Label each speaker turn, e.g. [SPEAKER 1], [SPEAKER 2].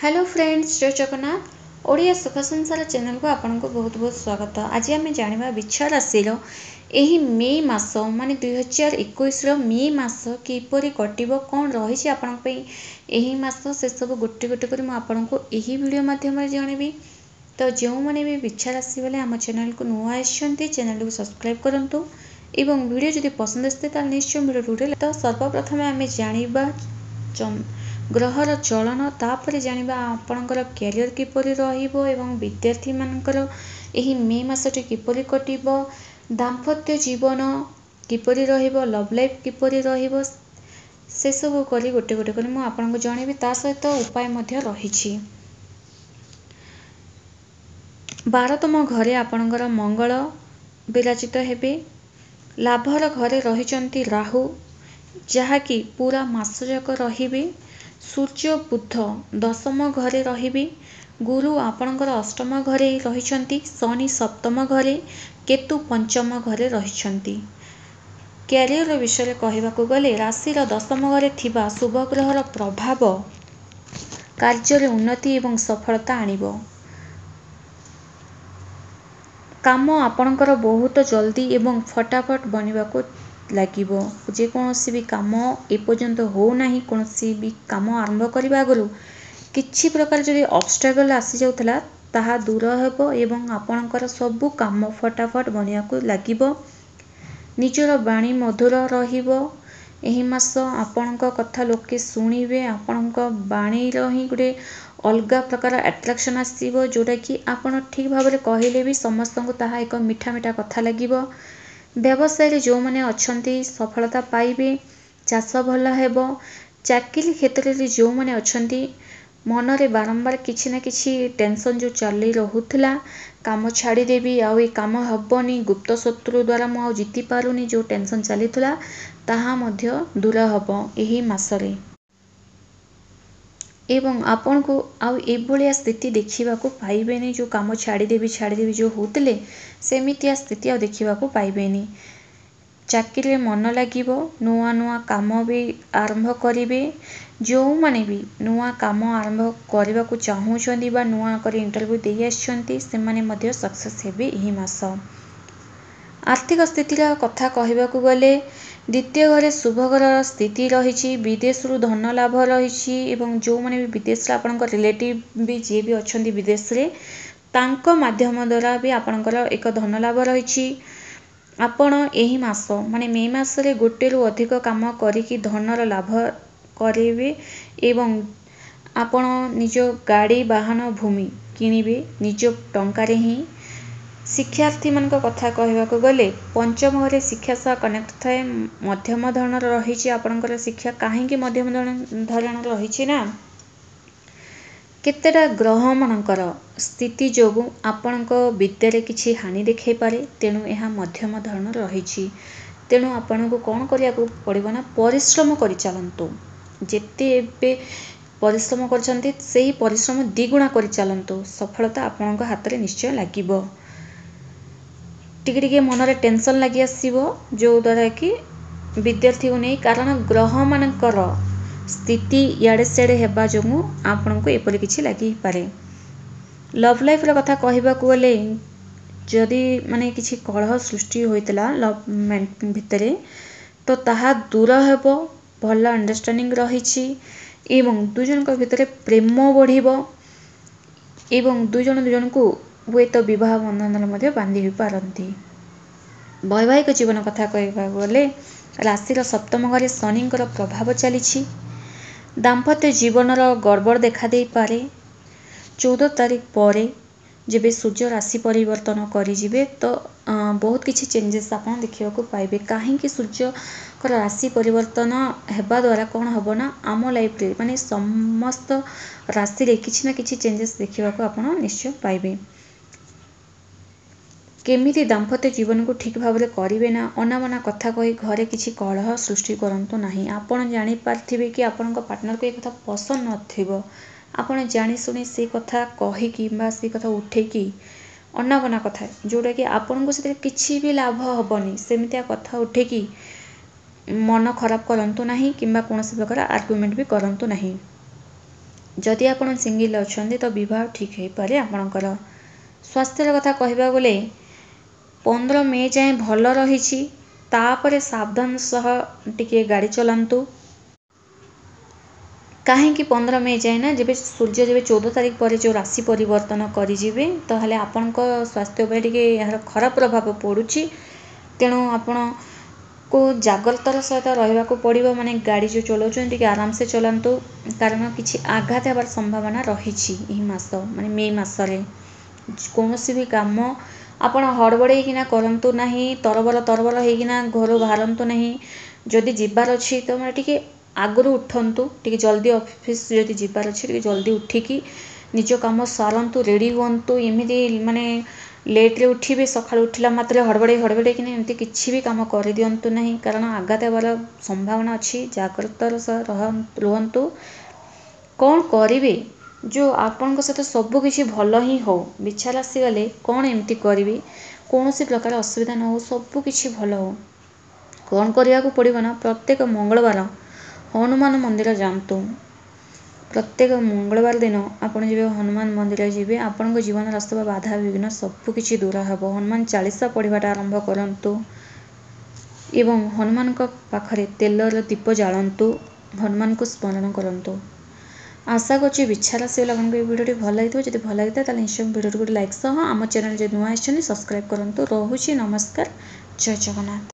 [SPEAKER 1] Hello friends ଜୟ ଜଗନ୍ନାଥ ଓଡ଼ିଆ ସୁଖ ସଂସାର ଚ୍ୟାନେଲକୁ ଆପଣଙ୍କୁ ବହୁତ ବହୁତ ସ୍ୱାଗତ ଆଜି ଆମେ ଜାଣିବା ବିଛା ରାଶିର ଏହି ମେ ମାସ ମାନେ ଦୁଇହଜାର ଏକୋଇଶର ମେ ମାସ କିପରି କଟିବ କ'ଣ ରହିଛି ଆପଣଙ୍କ ପାଇଁ ଏହି ମାସ ସେସବୁ ଗୋଟେ ଗୋଟେ କରି ମୁଁ ଆପଣଙ୍କୁ ଏହି ଭିଡ଼ିଓ ମାଧ୍ୟମରେ ଜଣାଇବି ତ ଯେଉଁମାନେ ବି ବିଛା ରାଶି ବୋଲେ ଆମ ଚ୍ୟାନେଲକୁ ନୂଆ ଆସିଛନ୍ତି ଚ୍ୟାନେଲକୁ ସବସ୍କ୍ରାଇବ୍ କରନ୍ତୁ ଏବଂ ଭିଡ଼ିଓ ଯଦି ପସନ୍ଦ ଆସିଥାଏ ତାହେଲେ ନିଶ୍ଚୟ ଭିଡ଼ିଓ ତ ସର୍ବପ୍ରଥମେ ଆମେ ଜାଣିବା ଗ୍ରହର ଚଳନ ତାପରେ ଜାଣିବା ଆପଣଙ୍କର କ୍ୟାରିୟର କିପରି ରହିବ ଏବଂ ବିଦ୍ୟାର୍ଥୀମାନଙ୍କର ଏହି ମେ ମାସଟି କିପରି କଟିବ ଦାମ୍ପତ୍ୟ ଜୀବନ କିପରି ରହିବ ଲଭ୍ ଲାଇଫ୍ କିପରି ରହିବ ସେସବୁ କରି ଗୋଟେ ଗୋଟେ କରି ମୁଁ ଆପଣଙ୍କୁ ଜଣାଇବି ତା ସହିତ ଉପାୟ ମଧ୍ୟ ରହିଛି। ବାରତମ ଘରେ ଆପଣଙ୍କର ମଙ୍ଗଳ ବିରାଜିତ ହେବେ। ଲାଭର ଘରେ ରହିଛନ୍ତି ରାହୁ ଯାହାକି ପୁରା ମାସ ଯାକ ରହିବେ। ସୂର୍ଯ୍ୟ ବୁଧ ଦଶମ ଘରେ ରହିବେ। ଗୁରୁ ଆପଣଙ୍କର ଅଷ୍ଟମ ଘରେ ରହିଛନ୍ତି ଶନି ସପ୍ତମ ଘରେ କେତୁ ପଞ୍ଚମ ଘରେ ରହିଛନ୍ତି। କ୍ୟାରିୟର ବିଷୟରେ କହିବାକୁ ଗଲେ ରାଶିର ଦଶମ ଘରେ ଥିବା ଶୁଭ ଗ୍ରହର ପ୍ରଭାବ କାର୍ଯ୍ୟରେ ଉନ୍ନତି ଏବଂ ସଫଳତା ଆଣିବ। କାମ ଆପଣଙ୍କର ବହୁତ ଜଲ୍ଦି ଏବଂ ଫଟାଫଟ ବନିବାକୁ ଲାଗିବ। ଯେକୌଣସି ବି କାମ ଏପର୍ଯ୍ୟନ୍ତ ହେଉନାହିଁ କୌଣସି ବି କାମ ଆରମ୍ଭ କରିବା ଆଗରୁ କିଛି ପ୍ରକାର ଯଦି ଅବଷ୍ଟାକଲ୍ ଆସିଯାଉଥିଲା ତାହା ଦୂର ହେବ ଏବଂ ଆପଣଙ୍କର ସବୁ କାମ ଫଟାଫଟ ବନିବାକୁ ଲାଗିବ। ନିଜର ବାଣୀ ମଧୁର ରହିବ। ଏହି ମାସ ଆପଣଙ୍କ କଥା ଲୋକେ ଶୁଣିବେ ଆପଣଙ୍କ ବାଣୀର ହିଁ ଗୋଟେ ଅଲଗା ପ୍ରକାର ଆଟ୍ରାକ୍ସନ୍ ଆସିବ ଯେଉଁଟାକି ଆପଣ ଠିକ୍ ଭାବରେ କହିଲେ ବି ସମସ୍ତଙ୍କୁ ତାହା ଏକ ମିଠା ମିଠା କଥା ଲାଗିବ। ବ୍ୟବସାୟରେ ଯେଉଁମାନେ ଅଛନ୍ତି ସଫଳତା ପାଇବେ ଚାଷ ଭଲ ହେବ ଚାକିରି କ୍ଷେତ୍ରରେ ଯେଉଁମାନେ ଅଛନ୍ତି ମନରେ ବାରମ୍ବାର କିଛି ନା କିଛି ଟେନସନ୍ ଯେଉଁ ଚାଲି ରହୁଥିଲା କାମ ଛାଡ଼ିଦେବି ଆଉ ଏ କାମ ହେବନି ଗୁପ୍ତ ଶତ୍ରୁ ଦ୍ୱାରା ମୁଁ ଆଉ ଜିତି ପାରୁନି ଯେଉଁ ଟେନସନ୍ ଚାଲିଥିଲା ତାହା ମଧ୍ୟ ଦୂର ହେବ ଏହି ମାସରେ। ଏବଂ ଆପଣଙ୍କୁ ଆଉ ଏଭଳିଆ ସ୍ଥିତି ଦେଖିବାକୁ ପାଇବେନି ଯେଉଁ କାମ ଛାଡ଼ିଦେବି ଛାଡ଼ିଦେବି ଯେଉଁ ହେଉଥିଲେ ସେମିତିଆ ସ୍ଥିତି ଆଉ ଦେଖିବାକୁ ପାଇବେନି। ଚାକିରିରେ ମନ ଲାଗିବ ନୂଆ ନୂଆ କାମ ବି ଆରମ୍ଭ କରିବେ। ଯେଉଁମାନେ ବି ନୂଆ କାମ ଆରମ୍ଭ କରିବାକୁ ଚାହୁଁଛନ୍ତି ବା ନୂଆ କରି ଇଣ୍ଟରଭ୍ୟୁ ଦେଇ ଆସିଛନ୍ତି ସେମାନେ ମଧ୍ୟ ସକ୍ସେସ୍ ହେବେ ଏହି ମାସ। ଆର୍ଥିକ ସ୍ଥିତିର କଥା କହିବାକୁ ଗଲେ ଦ୍ୱିତୀୟ ଘରେ ଶୁଭ ଘରର ସ୍ଥିତି ରହିଛି ବିଦେଶରୁ ଧନ ଲାଭ ରହିଛି ଏବଂ ଯେଉଁମାନେ ବି ବିଦେଶରେ ଆପଣଙ୍କ ରିଲେଟିଭ୍ ବି ଯିଏ ବି ଅଛନ୍ତି ବିଦେଶରେ ତାଙ୍କ ମାଧ୍ୟମ ଦ୍ୱାରା ବି ଆପଣଙ୍କର ଏକ ଧନ ଲାଭ ରହିଛି। ଆପଣ ଏହି ମାସ ମାନେ ମେ ମାସରେ ଗୋଟେରୁ ଅଧିକ କାମ କରିକି ଧନର ଲାଭ କରିବେ ଏବଂ ଆପଣ ନିଜ ଗାଡ଼ି ବାହନ ଭୂମି କିଣିବେ ନିଜ ଟଙ୍କାରେ ହିଁ ଶିକ୍ଷାର୍ଥୀମାନଙ୍କ କଥା କହିବାକୁ ଗଲେ ପଞ୍ଚମ ଘରେ ଶିକ୍ଷା ସହ କନେକ୍ଟ ଥାଏ ମଧ୍ୟମ ଧରଣର ରହିଛି ଆପଣଙ୍କର ଶିକ୍ଷା କାହିଁକି ମଧ୍ୟମ ଧରଣର ରହିଛି ନା? କେତେଟା ଗ୍ରହମାନଙ୍କର ସ୍ଥିତି ଯୋଗୁଁ ଆପଣଙ୍କ ବିଦ୍ୟାରେ କିଛି ହାନି ଦେଖାଇପାରେ ତେଣୁ ଏହା ମଧ୍ୟମ ଧରଣର ରହିଛି। ତେଣୁ ଆପଣଙ୍କୁ କ'ଣ କରିବାକୁ ପଡ଼ିବ ନା? ପରିଶ୍ରମ କରିଚାଲନ୍ତୁ ଯେତେ ଏବେ ପରିଶ୍ରମ କରିଛନ୍ତି ସେହି ପରିଶ୍ରମ ଦ୍ୱିଗୁଣା କରିଚାଲନ୍ତୁ ସଫଳତା ଆପଣଙ୍କ ହାତରେ ନିଶ୍ଚୟ ଲାଗିବ। ଟିକେ ଟିକେ ମନରେ ଟେନସନ୍ ଲାଗି ଆସିବ ଯେଉଁଦ୍ୱାରା କି ବିଦ୍ୟାର୍ଥୀକୁ ନେଇ କାରଣ ଗ୍ରହମାନଙ୍କର ସ୍ଥିତି ଇଆଡ଼େ ସିଆଡ଼େ ହେବା ଯୋଗୁଁ ଆପଣଙ୍କୁ ଏପରି କିଛି ଲାଗିପାରେ। ଲଭ୍ ଲାଇଫ୍ର କଥା କହିବାକୁ ଗଲେ ଯଦି ମାନେ କିଛି କଳହ ସୃଷ୍ଟି ହୋଇଥିଲା ଲଭ୍ ଭିତରେ ତ ତାହା ଦୂର ହେବ ଭଲ ଅଣ୍ଡରଷ୍ଟାଣ୍ଡିଂ ରହିଛି ଏବଂ ଦୁଇ ଜଣଙ୍କ ଭିତରେ ପ୍ରେମ ବଢ଼ିବ ଏବଂ ଦୁଇ ଜଣ ଦୁଇ ଜଣଙ୍କୁ ହୁଏତ ବିବାହ ବନ୍ଧନରେ ମଧ୍ୟ ବାନ୍ଧି ହୋଇପାରନ୍ତି। ବୈବାହିକ ଜୀବନ କଥା କହିବାକୁ ଗଲେ ରାଶିର ସପ୍ତମ ଘରେ ଶନିଙ୍କର ପ୍ରଭାବ ଚାଲିଛି। ଦାମ୍ପତ୍ୟ ଜୀବନର ଗଡ଼ବଡ଼ ଦେଖାଦେଇପାରେ ଚଉଦ ତାରିଖ ପରେ ଯେବେ ସୂର୍ଯ୍ୟ ରାଶି ପରିବର୍ତ୍ତନ କରିଯିବେ ତ ବହୁତ କିଛି ଚେଞ୍ଜେସ୍ ଆପଣ ଦେଖିବାକୁ ପାଇବେ। କାହିଁକି ସୂର୍ଯ୍ୟଙ୍କର ରାଶି ପରିବର୍ତ୍ତନ ହେବା ଦ୍ୱାରା କ'ଣ ହେବ ନା ଆମ ଲାଇଫ୍ରେ ମାନେ ସମସ୍ତ ରାଶିରେ କିଛି ନା କିଛି ଚେଞ୍ଜେସ୍ ଦେଖିବାକୁ ଆପଣ ନିଶ୍ଚୟ ପାଇବେ। କେମିତି ଦାମ୍ପତ୍ୟ ଜୀବନକୁ ଠିକ୍ ଭାବରେ କରିବେ ନା ଅନାବନା କଥା କହି ଘରେ କିଛି କଳହ ସୃଷ୍ଟି କରନ୍ତୁ ନାହିଁ। ଆପଣ ଜାଣିପାରିଥିବେ କି ଆପଣଙ୍କ ପାର୍ଟନରକୁ ଏ କଥା ପସନ୍ଦ ନଥିବ। ଆପଣ ଜାଣିଶୁଣି ସେ କଥା କହି କିମ୍ବା ସେ କଥା ଉଠେଇକି ଅନାବନା କଥା ଯେଉଁଟାକି ଆପଣଙ୍କୁ ସେଥିରେ କିଛି ବି ଲାଭ ହେବନି ସେମିତିଆ କଥା ଉଠେଇକି ମନ ଖରାପ କରନ୍ତୁ ନାହିଁ କିମ୍ବା କୌଣସି ପ୍ରକାର ଆର୍ଗୁମେଣ୍ଟ ବି କରନ୍ତୁ ନାହିଁ। ଯଦି ଆପଣ ସିଙ୍ଗିଲ୍ ଅଛନ୍ତି ତ ବିବାହ ଠିକ୍ ହେଇପାରେ ଆପଣଙ୍କର। ସ୍ୱାସ୍ଥ୍ୟର କଥା କହିବାକୁ ଗଲେ ପନ୍ଦର ମେ ଯାଏଁ ଭଲ ରହିଛି ତାପରେ ସାବଧାନ ସହ ଟିକେ ଗାଡ଼ି ଚଲାନ୍ତୁ। କାହିଁକି ପନ୍ଦର ମେ ଯାଏଁ ନା ଯେବେ ସୂର୍ଯ୍ୟ ଯେବେ ଚଉଦ ତାରିଖ ପରେ ଯେଉଁ ରାଶି ପରିବର୍ତ୍ତନ କରିଯିବେ ତାହେଲେ ଆପଣଙ୍କ ସ୍ୱାସ୍ଥ୍ୟ ଉପରେ ଟିକେ ଏହାର ଖରାପ ପ୍ରଭାବ ପଡ଼ୁଛି। ତେଣୁ ଆପଣଙ୍କୁ ଜାଗ୍ରତର ସହିତ ରହିବାକୁ ପଡ଼ିବ ମାନେ ଗାଡ଼ି ଯେଉଁ ଚଲାଉଛନ୍ତି ଟିକେ ଆରାମସେ ଚଲାନ୍ତୁ କାରଣ କିଛି ଆଘାତ ହେବାର ସମ୍ଭାବନା ରହିଛି ଏହି ମାସ ମାନେ ମେ ମାସରେ। କୌଣସି ବି କାମ ଆପଣ ହଡ଼ବଡ଼େଇକିନା କରନ୍ତୁ ନାହିଁ ତରବର ତରବର ହେଇକିନା ଘରୁ ବାହାରନ୍ତୁ ନାହିଁ। ଯଦି ଯିବାର ଅଛି ତ ମାନେ ଟିକେ ଆଗରୁ ଉଠନ୍ତୁ ଟିକେ ଜଲ୍ଦି ଅଫିସ୍ ଯଦି ଯିବାର ଅଛି ଟିକେ ଜଲ୍ଦି ଉଠିକି ନିଜ କାମ ସାରନ୍ତୁ ରେଡ଼ି ହୁଅନ୍ତୁ। ଏମିତି ମାନେ ଲେଟ୍ରେ ଉଠିବେ ସକାଳୁ ଉଠିଲା ମାତ୍ରେ ହଡ଼ବଡ଼େଇ ହଡ଼ବଡ଼େଇକିନା ଏମିତି କିଛି ବି କାମ କରିଦିଅନ୍ତୁ ନାହିଁ। କାରଣ ଆଘାତ ହେବାର ସମ୍ଭାବନା ଅଛି ଜାଗ୍ରତର ସହ ରୁହନ୍ତୁ। କ'ଣ କରିବେ? ଯେଉଁ ଆପଣଙ୍କ ସହିତ ସବୁ କିଛି ଭଲ ହିଁ ହେଉ ବିଛା ରାଶି ଗଲେ କ'ଣ ଏମିତି କରିବି? କୌଣସି ପ୍ରକାର ଅସୁବିଧା ନ ହେଉ ସବୁ କିଛି ଭଲ ହେଉ। କ'ଣ କରିବାକୁ ପଡ଼ିବ ନା? ପ୍ରତ୍ୟେକ ମଙ୍ଗଳବାର ହନୁମାନ ମନ୍ଦିର ଯାଆନ୍ତୁ। ପ୍ରତ୍ୟେକ ମଙ୍ଗଳବାର ଦିନ ଆପଣ ଯେବେ ହନୁମାନ ମନ୍ଦିର ଯିବେ ଆପଣଙ୍କ ଜୀବନରେ ଆସୁଥିବା ବାଧା ବିଘ୍ନ ସବୁ କିଛି ଦୂର ହେବ। ହନୁମାନ ଚାଳିଶା ପଢ଼ିବାଟା ଆରମ୍ଭ କରନ୍ତୁ ଏବଂ ହନୁମାନଙ୍କ ପାଖରେ ତେଲର ଦୀପ ଜାଳନ୍ତୁ ହନୁମାନଙ୍କୁ ସ୍ମରଣ କରନ୍ତୁ। ଆଶା କରୁଛି ବିଛା ରାଶି ହେଲେ ଆପଣଙ୍କୁ এই ଭିଡ଼ିଓଟି ଭଲ ଲାଗିଥିବ। ଯଦି ଭଲ ଲାଗିଥାଏ ତାହେଲେ ନିଶ୍ଚୟ ଭିଡ଼ିଓଟି ଗୋଟେ ଲାଇକ୍ ସହ ଆମ ଚ୍ୟାନେଲ୍ ଯଦି ନୂଆ ଆସିଛନ୍ତି ସବସ୍କ୍ରାଇବ୍ କରନ୍ତୁ। ରହୁଛି ନମସ୍କାର। ଜୟ ଜଗନ୍ନାଥ।